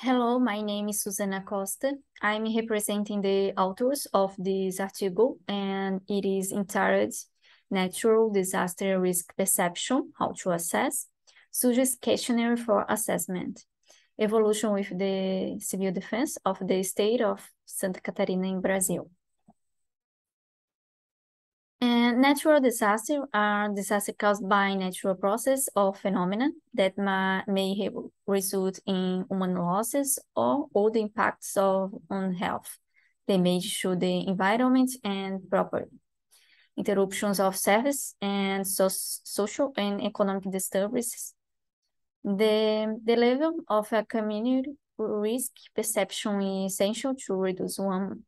Hello, my name is Suzana Costa. I'm representing the authors of this article, and it is entitled Natural Disaster Risk Perception, How to Assess, SUJE's Questionnaire for Assessment, Evolution with the Civil Defense of the State of Santa Catarina in Brazil. And natural disasters are uh, disasters caused by natural process or phenomena that may result in human losses or other impacts of on health, damage to the environment and property, interruptions of service and so social and economic disturbances. The, the level of a community risk perception is essential to reduce one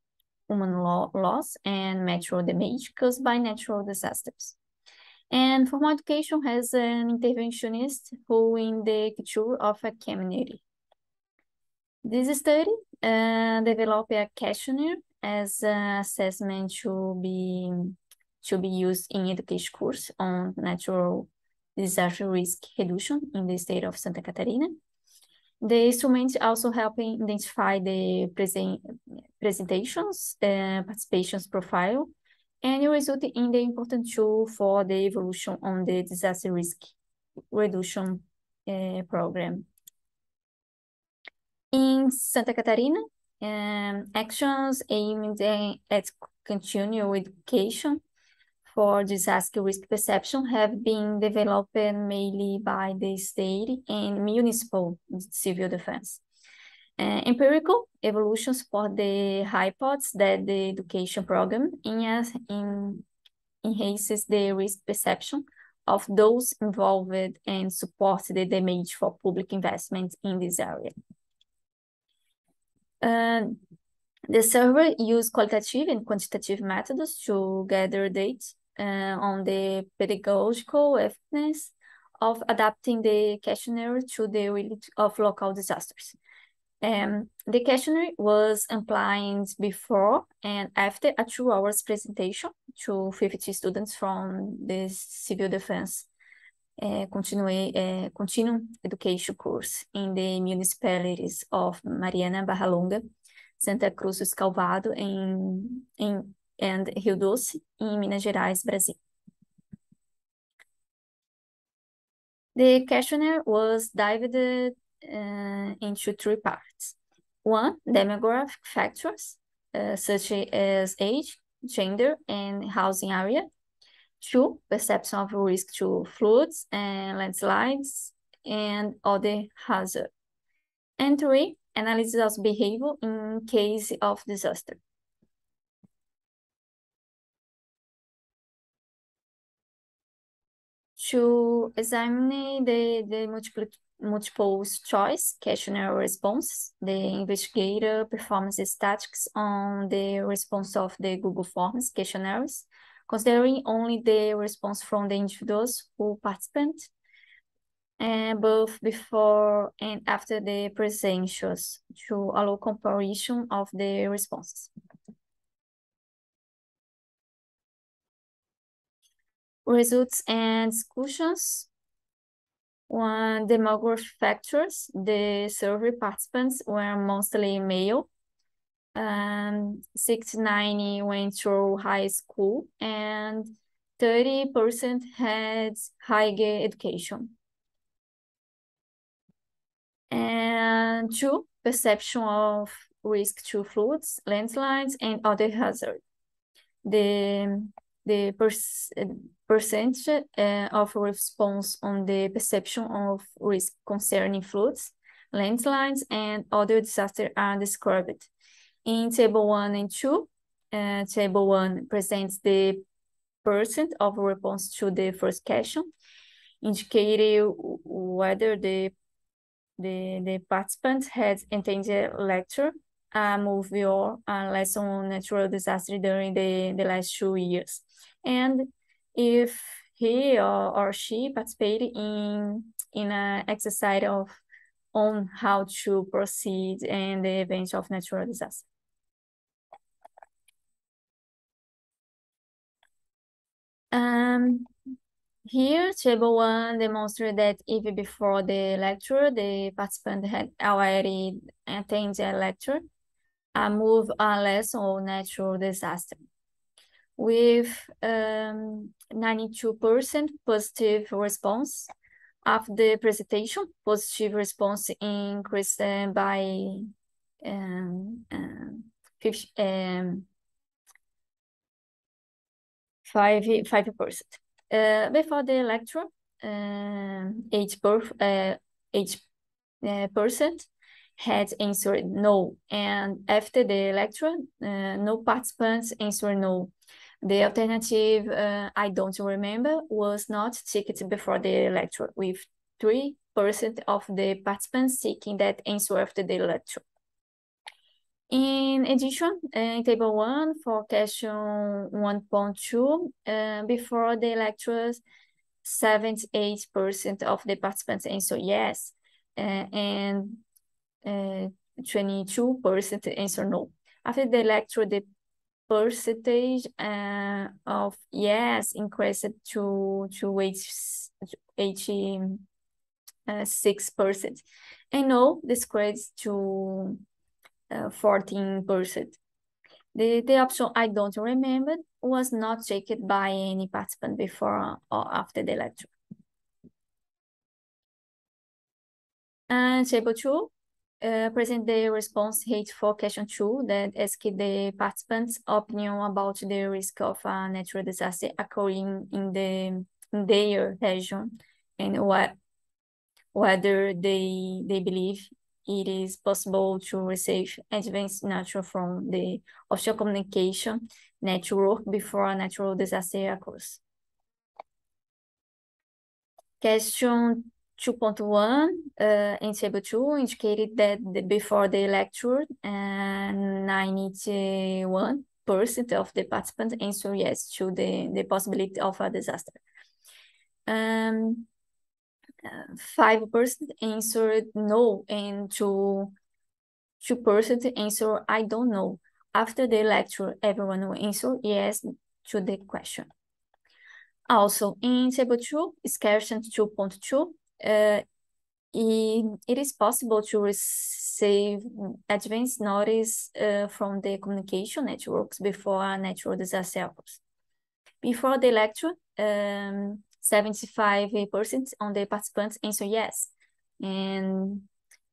human loss and natural damage caused by natural disasters. And formal education has an interventionist who in the culture of a community. This study uh, developed a questionnaire as an assessment to be to be used in education course on natural disaster risk reduction in the state of Santa Catarina. The instruments also help identify the present, presentations, uh, participations profile, and result in the important tool for the evolution on the disaster risk reduction uh, program. In Santa Catarina, um, actions aimed at continual education for disaster risk perception have been developed mainly by the state and municipal civil defense. Uh, empirical evolution support the hypothesis that the education program in, in, enhances the risk perception of those involved and supports the damage for public investment in this area. Uh, the survey used qualitative and quantitative methods to gather data uh, on the pedagogical effectiveness of adapting the questionnaire to the reality of local disasters. Um, the questionnaire was applied before and after a two hours presentation to 50 students from the civil defense uh, continue, uh, continuum education course in the municipalities of Mariana Barra Longa, Santa Cruz do Escalvado, in, in and Rio Doce, in Minas Gerais, Brazil. The questionnaire was divided uh, into three parts. One, demographic factors, uh, such as age, gender, and housing area. Two, perception of risk to floods and landslides and other hazards. And three, analysis of behavior in case of disaster. To examine the, the multiple, multiple choice questionnaire responses, the investigator performs statistics on the response of the Google Forms questionnaires, considering only the response from the individuals who participate, and both before and after the presentations to allow comparison of the responses. Results and discussions. One demographic factors, the survey participants were mostly male. Um, 69 went through high school and 30% had higher education. And two, perception of risk to floods, landslides, and other hazards. The the percentage uh, of response on the perception of risk concerning floods, landslides, and other disasters are described. In table one and two, uh, table one presents the percent of response to the first question, indicating whether the the, the participant had attended a lecture a movie or a lesson on natural disaster during the, the last two years. And if he or, or she participated in, in an exercise of on how to proceed in the event of natural disaster. Um, Here, table one demonstrates that even before the lecture, the participant had already attended the lecture, a move unless or natural disaster. With 92% um, positive response after the presentation, positive response increased by um, um, 50, um, 5, 5%. Uh, before the lecture, uh, 8 per, uh, 8 uh, percent had answered no, and after the lecture, uh, no participants answered no. The alternative, uh, I don't remember, was not ticked before the lecture, with 3% of the participants seeking that answer after the lecture. In addition, uh, in table one for question 1.2, uh, before the lectures, 78% of the participants answer yes, uh, and 22% uh, answer no. After the lecture, the percentage uh, of yes increased to, to 86%, uh, and no decreased to uh, 14%. The, the option I don't remember was not checked by any participant before or after the lecture. And table two, uh, present the response rate for question two that ask the participants' opinion about the risk of a natural disaster occurring in the in their region and what whether they they believe it is possible to receive advanced natural from the offshore communication network before a natural disaster occurs. Question 2.1 uh, in table 2 indicated that the, before the lecture, uh, 91% of the participants answered yes to the, the possibility of a disaster. Um, 5% answered no and 2, 2% answered I don't know. After the lecture, everyone will answer yes to the question. Also, in table 2, question 2.2, uh, it, is possible to receive advance notice uh, from the communication networks before a natural disaster occurs. Before the lecture, um, 75% on the participants answer yes, and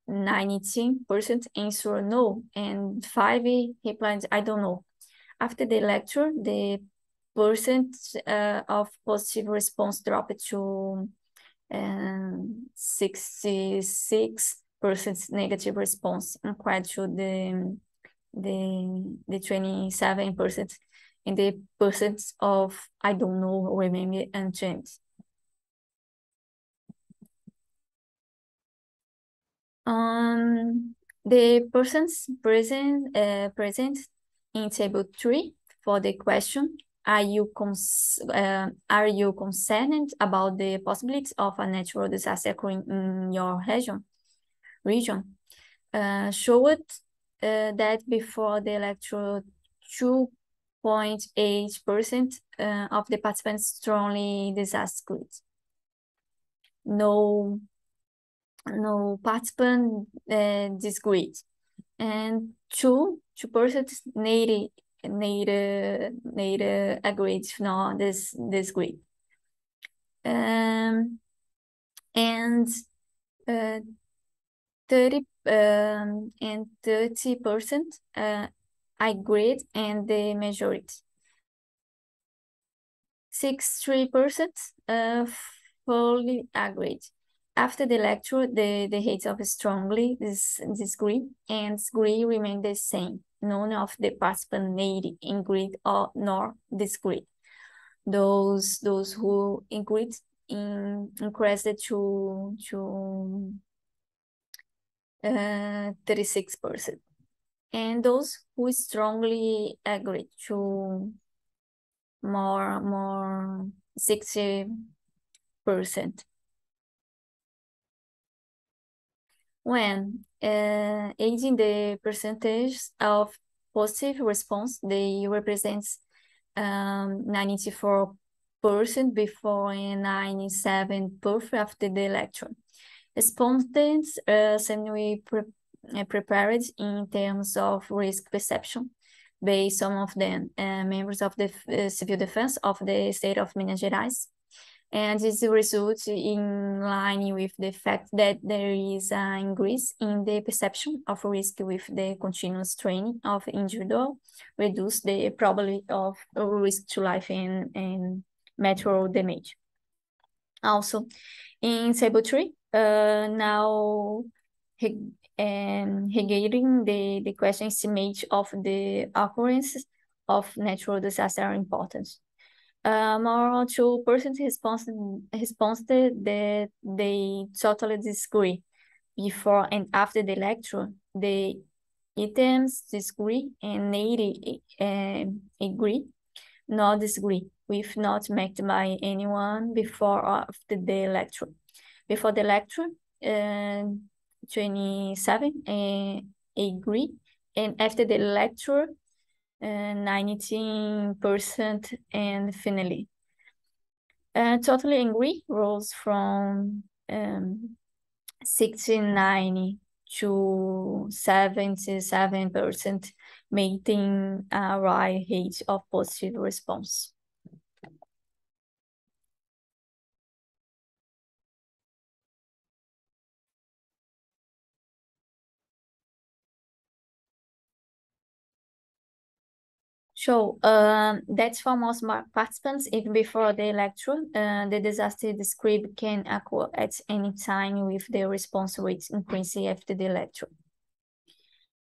19% answer no, and 5 replied, I don't know. After the lecture, the percent uh, of positive response dropped to um, 66% negative response compared to the the the 27% in the percent of I don't know, remember, and change. Um, the persons present uh, present in table three for the question are you cons uh, are you concerned about the possibilities of a natural disaster occurring in your region region uh, showed uh, that before the lecture two 0.8% uh, of the participants strongly disagreed. No, no participant uh, disagreed. And two, two percent native, native agreed, no, this disagreed. Um, and uh, 30 um, and 30 percent uh, agreed and the majority. 63% uh, fully agreed. After the lecture, the, the hate of strongly dis disagree and disagree remain the same. None of the participants agreed or nor disagree. Those those who agreed in, increased to to uh, 36% and those who strongly agree to more more 60 percent when uh, aging the percentage of positive response they represents um, 94 before and 97% after the lecture. Respondents uh, semi pre uh, prepared in terms of risk perception by some of them uh, members of the civil defense of the state of Minas Gerais and this results in line with the fact that there is an increase in the perception of risk with the continuous training of individual, reduce the probability of risk to life and, and material damage. Also, in Sabotry, uh, now um, regarding the, the question estimate of the occurrence of natural disaster are important more two persons responded, responded that they totally disagree before and after the lecture. The items disagree and 80 uh, agree, not disagree, with not met by anyone before or after the lecture. Before the lecture, uh, 27 uh, agree, and after the lecture, 19% and finally. Uh, totally angry rose from um, 69 to 77%, making a high rate of positive response. So um, that's for most participants. Even before the lecture, uh, the disaster described can occur at any time with the response rate increasing after the lecture.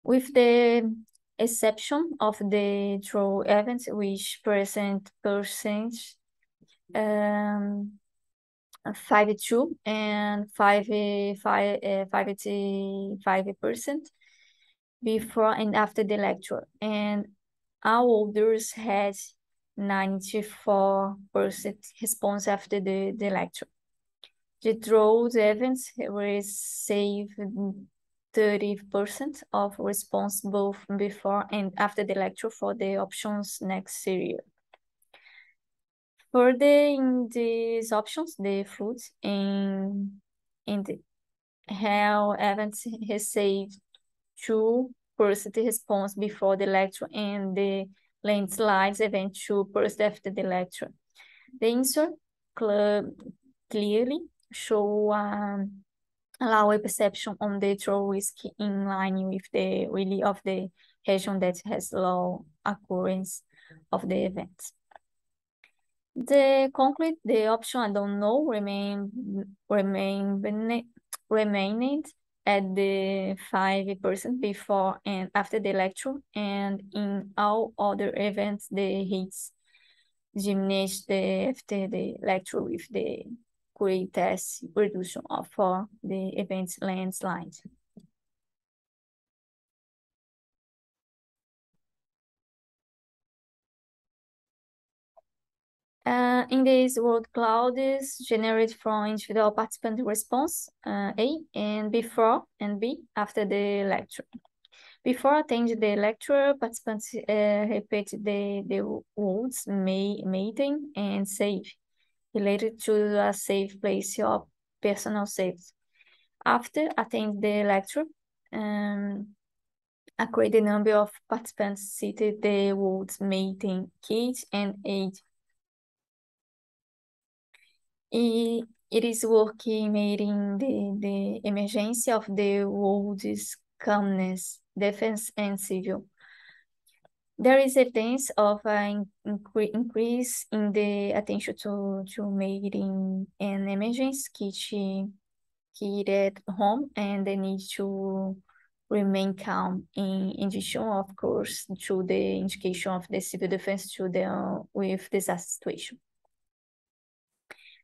With the exception of the true events, which present percent um, 52 and 5, 5, uh, 55% before and after the lecture. And our others had 94% response after the, the lecture. The drought events received 30% of response both before and after the lecture for the options next year. Further in these options, the floods and, and the hell events received two first response before the lecture and the landslides event two first after the lecture. The answer clearly show um, allow a perception on the true risk in line with the really of the region that has low occurrence of the event. The concrete, the option I don't know remain remain remained at the 5% before and after the lecture, and in all other events, the hits the after the lecture with the greatest reduction of for the event's landslide. Uh, in this word cloud is generated from individual participant response, uh, A, and before and B, after the lecture. Before attending the lecture, participants uh, repeat the, the words may, mating and safe, related to a safe place or personal safety. After attending the lecture, um, a great number of participants cited the words mating, kids, and age it is working meeting the, the emergency of the world's calmness, defense, and civil. There is evidence of an incre increase in the attention to, to mating an emergency kit, kit at home and the need to remain calm in addition, of course, to the indication of the civil defense to the with disaster situation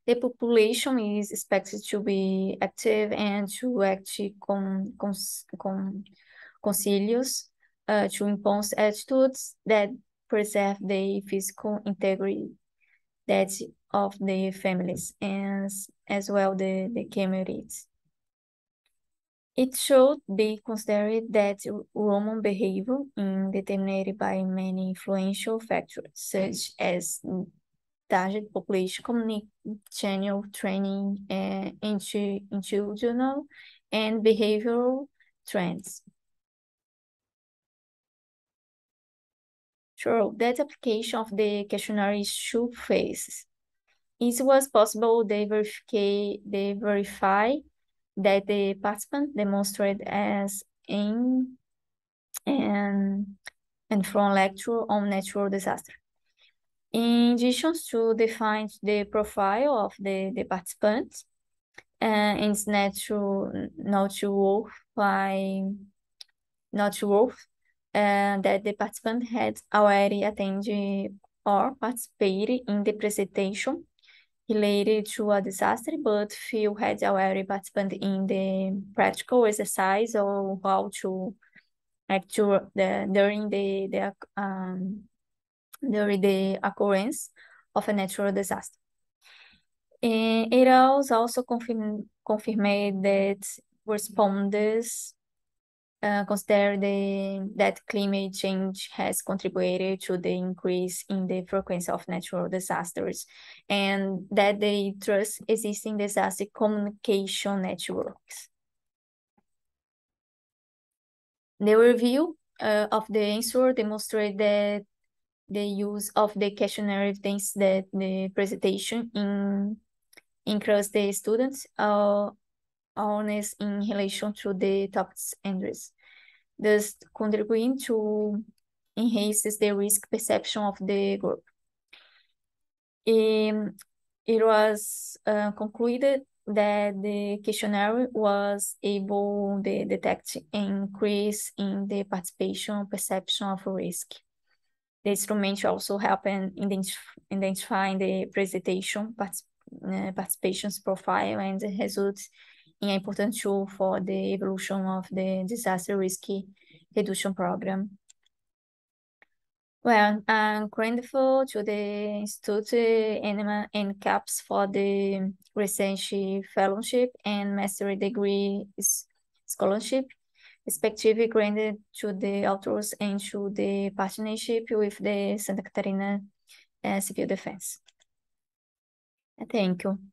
the population is expected to be active and to act con, con, con concilios uh, to impose attitudes that preserve the physical integrity that of the families and as well the, the communities. It should be considered that Roman behavior is determined by many influential factors, such as target population, community channel training, uh, institutional and behavioral trends. Sure, that application of the questionnaire is two phases. It was possible they verify, they verify that the participant demonstrated as in and, and from lecture on natural disaster. In addition to define the profile of the, the participants, uh, it's natural not to work by not to work uh, that the participant had already attended or participated in the presentation related to a disaster, but few had already participated in the practical exercise or how to actual the during the the um during the occurrence of a natural disaster. And it was also confirmed that respondents uh, consider the, that climate change has contributed to the increase in the frequency of natural disasters and that they trust existing disaster communication networks. The review uh, of the answer demonstrated that the use of the questionnaire evidence that the presentation in increase the students' uh, awareness in relation to the topics addressed, thus contributing to enhances the risk perception of the group. Um, it was uh, concluded that the questionnaire was able to detect increase in the participation perception of risk. The instrument also help in identif identifying the presentation particip uh, participation's profile and the results in an important tool for the evolution of the disaster risk reduction program. Well, I'm grateful to the Institute Anima and CAPES for the research fellowship and master degree scholarship, respectively granted to the authors and to the partnership with the Santa Catarina uh, Civil Defense. Thank you.